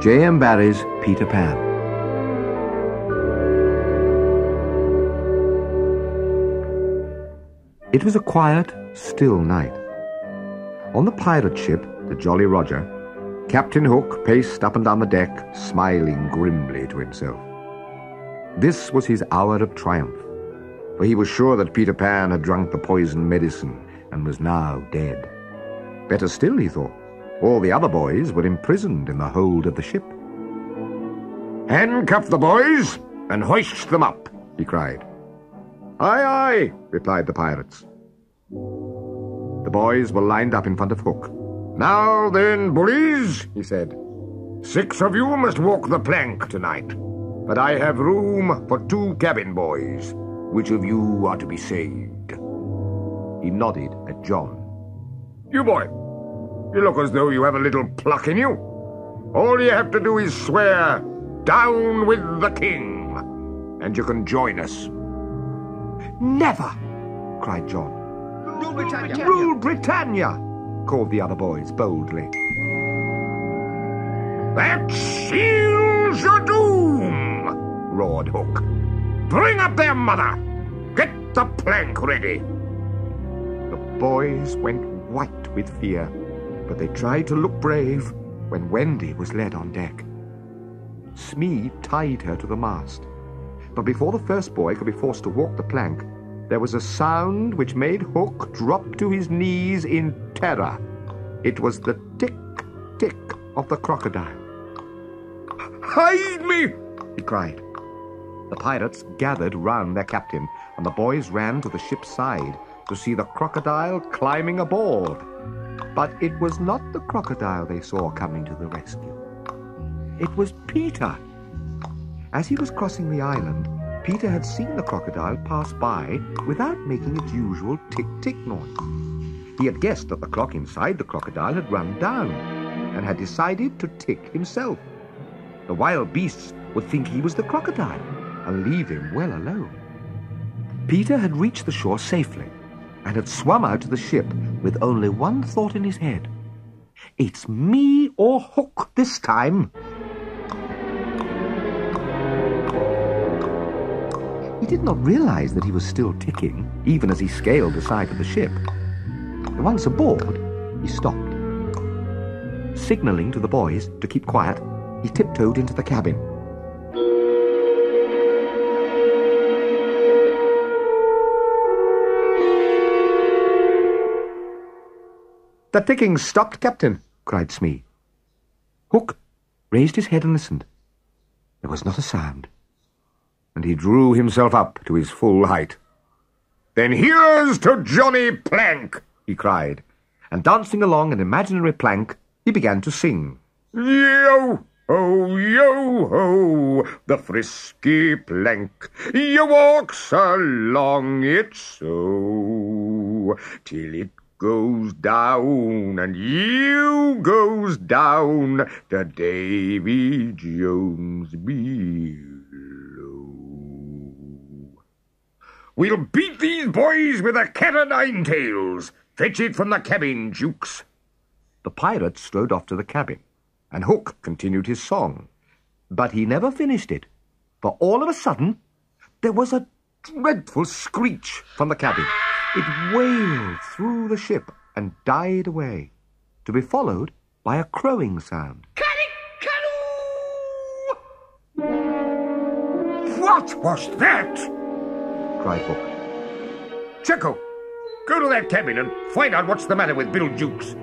J.M. Barrie's Peter Pan. It was a quiet, still night. On the pirate ship, the Jolly Roger, Captain Hook paced up and down the deck, smiling grimly to himself. This was his hour of triumph, for he was sure that Peter Pan had drunk the poison medicine and was now dead. Better still, he thought, all the other boys were imprisoned in the hold of the ship. Handcuff the boys and hoist them up, he cried. Aye, aye, replied the pirates. The boys were lined up in front of Hook. Now then, bullies, he said. Six of you must walk the plank tonight, but I have room for two cabin boys. Which of you are to be saved? He nodded at John. You boy, you look as though you have a little pluck in you. All you have to do is swear, down with the king, and you can join us. Never! cried John. Rule Britannia. Rule Britannia! called the other boys boldly. That seals your doom! roared Hook. Bring up their mother! Get the plank ready! The boys went white with fear but they tried to look brave when Wendy was led on deck. Smee tied her to the mast, but before the first boy could be forced to walk the plank, there was a sound which made Hook drop to his knees in terror. It was the tick-tick of the crocodile. Hide me! he cried. The pirates gathered round their captain, and the boys ran to the ship's side to see the crocodile climbing aboard. But it was not the crocodile they saw coming to the rescue. It was Peter. As he was crossing the island, Peter had seen the crocodile pass by without making its usual tick-tick noise. He had guessed that the clock inside the crocodile had run down and had decided to tick himself. The wild beasts would think he was the crocodile and leave him well alone. Peter had reached the shore safely and had swum out to the ship with only one thought in his head. It's me or Hook this time. He did not realize that he was still ticking, even as he scaled the side of the ship. Once aboard, he stopped. Signaling to the boys to keep quiet, he tiptoed into the cabin. The ticking stopped, Captain, cried Smee. Hook raised his head and listened. There was not a sound, and he drew himself up to his full height. Then here's to Johnny Plank, he cried, and dancing along an imaginary plank, he began to sing. Yo! Ho, yo, ho, the frisky plank, he walks along it so, till it goes down and you goes down to Davy Jones below. We'll beat these boys with a cat o' nine tails. Fetch it from the cabin, Jukes. The pirate strode off to the cabin, and Hook continued his song. But he never finished it, for all of a sudden there was a dreadful screech from the cabin. It wailed through the ship and died away, to be followed by a crowing sound. What was that? cried Hook. Cecco, go to that cabin and find out what's the matter with Bill Jukes.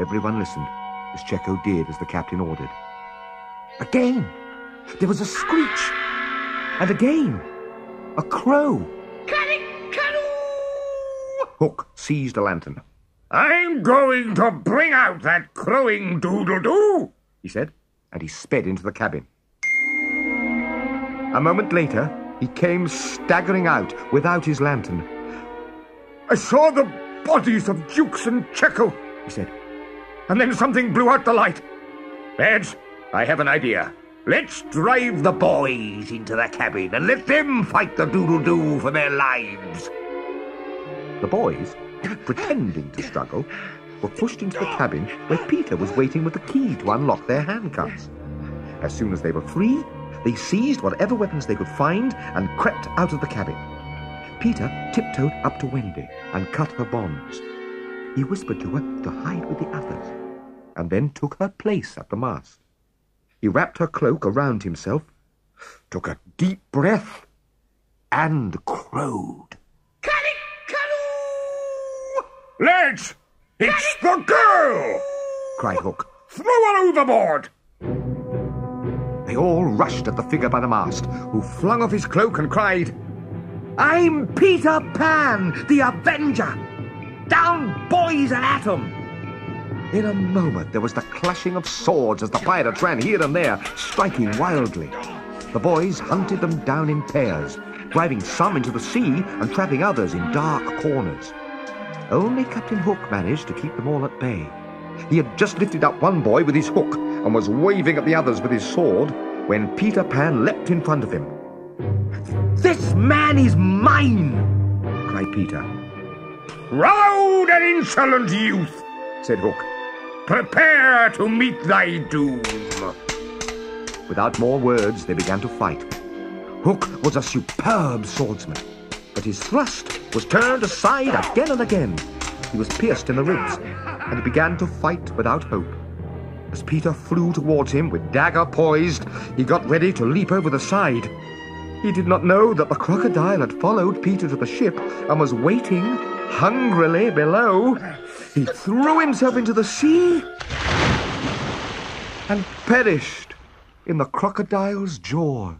Everyone listened as Cecco did as the captain ordered. Again, there was a screech, and again, a crow. Hook seized a lantern. I'm going to bring out that crowing doodle-doo, he said, and he sped into the cabin. A moment later, he came staggering out without his lantern. I saw the bodies of Jukes and Cecco, he said, and then something blew out the light. Lads, I have an idea. Let's drive the boys into the cabin and let them fight the doodle-doo for their lives. The boys, pretending to struggle, were pushed into the cabin where Peter was waiting with the key to unlock their handcuffs. As soon as they were free, they seized whatever weapons they could find and crept out of the cabin. Peter tiptoed up to Wendy and cut her bonds. He whispered to her to hide with the others, and then took her place at the mast. He wrapped her cloak around himself, took a deep breath, and crowed. Lads, it's the girl! cried Hook. Throw her overboard! They all rushed at the figure by the mast, who flung off his cloak and cried, I'm Peter Pan, the Avenger! Down, boys, and at 'em! In a moment, there was the clashing of swords as the pirates ran here and there, striking wildly. The boys hunted them down in pairs, driving some into the sea and trapping others in dark corners. Only Captain Hook managed to keep them all at bay. He had just lifted up one boy with his hook and was waving at the others with his sword when Peter Pan leapt in front of him. This man is mine! cried Peter. Proud and insolent youth, said Hook. Prepare to meet thy doom. Without more words, they began to fight. Hook was a superb swordsman, but his thrust was turned aside again and again. He was pierced in the ribs, and began to fight without hope. As Peter flew towards him with dagger poised, he got ready to leap over the side. He did not know that the crocodile had followed Peter to the ship and was waiting hungrily below. He threw himself into the sea and perished in the crocodile's jaws.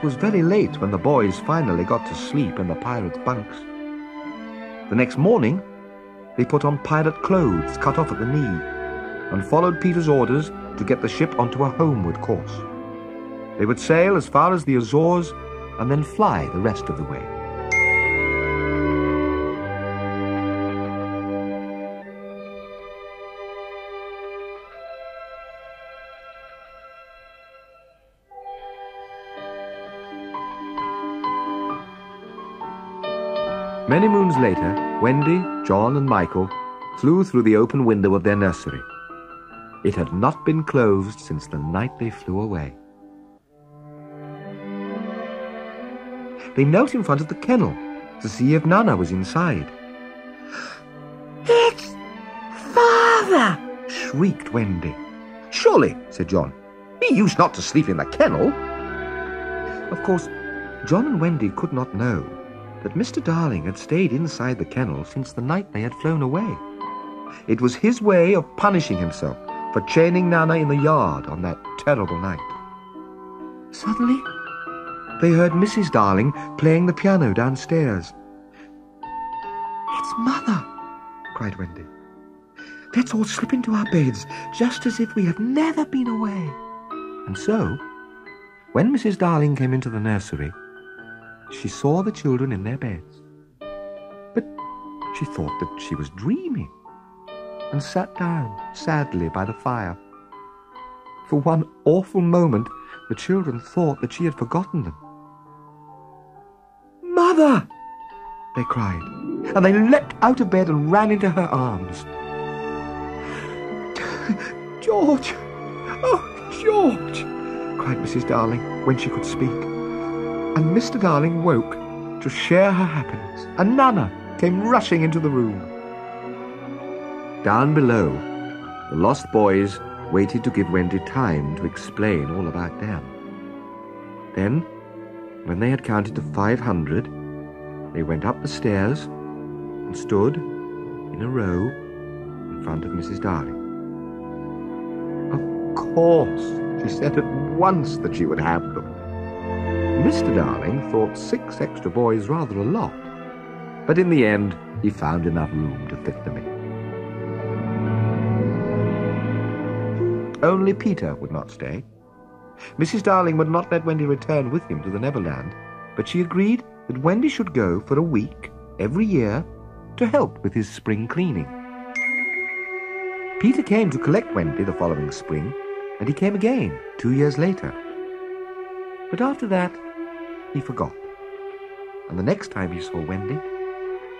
It was very late when the boys finally got to sleep in the pirates' bunks. The next morning, they put on pirate clothes cut off at the knee and followed Peter's orders to get the ship onto a homeward course. They would sail as far as the Azores and then fly the rest of the way. Many moons later, Wendy, John, and Michael flew through the open window of their nursery. It had not been closed since the night they flew away. They knelt in front of the kennel to see if Nana was inside. It's father! shrieked Wendy. Surely, said John. He used not to sleep in the kennel. Of course, John and Wendy could not know that Mr. Darling had stayed inside the kennel since the night they had flown away. It was his way of punishing himself for chaining Nana in the yard on that terrible night. Suddenly, they heard Mrs. Darling playing the piano downstairs. It's Mother, cried Wendy. Let's all slip into our beds, just as if we had never been away. And so, when Mrs. Darling came into the nursery, she saw the children in their beds. But she thought that she was dreaming and sat down sadly by the fire. For one awful moment, the children thought that she had forgotten them. Mother! they cried, and they leapt out of bed and ran into her arms. George! Oh, George! cried Mrs. Darling when she could speak. And Mr. Darling woke to share her happiness, and Nana came rushing into the room. Down below, the lost boys waited to give Wendy time to explain all about them. Then, when they had counted to 500, they went up the stairs and stood in a row in front of Mrs. Darling. Of course, she said at once that she would have them. Mr. Darling thought six extra boys rather a lot, but in the end he found enough room to fit them in. Only Peter would not stay. Mrs. Darling would not let Wendy return with him to the Neverland, but she agreed that Wendy should go for a week every year to help with his spring cleaning. Peter came to collect Wendy the following spring, and he came again two years later. But after that, he forgot. And the next time he saw Wendy,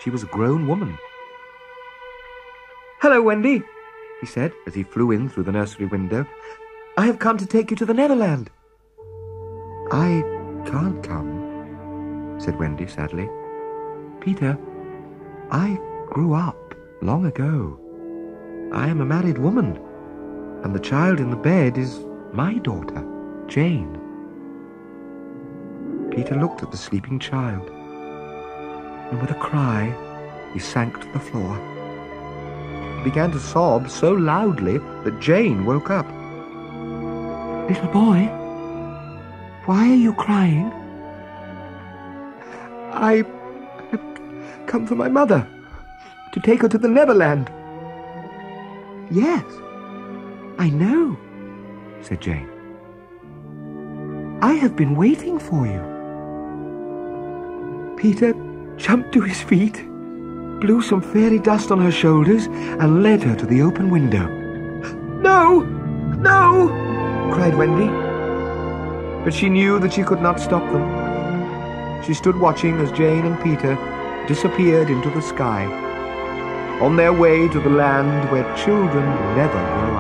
she was a grown woman. Hello, Wendy, he said as he flew in through the nursery window. I have come to take you to the Neverland. I can't come, said Wendy sadly. Peter, I grew up long ago. I am a married woman, and the child in the bed is my daughter, Jane. Peter looked at the sleeping child, and with a cry, he sank to the floor. He began to sob so loudly that Jane woke up. Little boy, why are you crying? I have come for my mother, to take her to the Neverland. Yes, I know, said Jane. I have been waiting for you. Peter jumped to his feet, blew some fairy dust on her shoulders, and led her to the open window. No! No! cried Wendy. But she knew that she could not stop them. She stood watching as Jane and Peter disappeared into the sky, on their way to the land where children never grow up.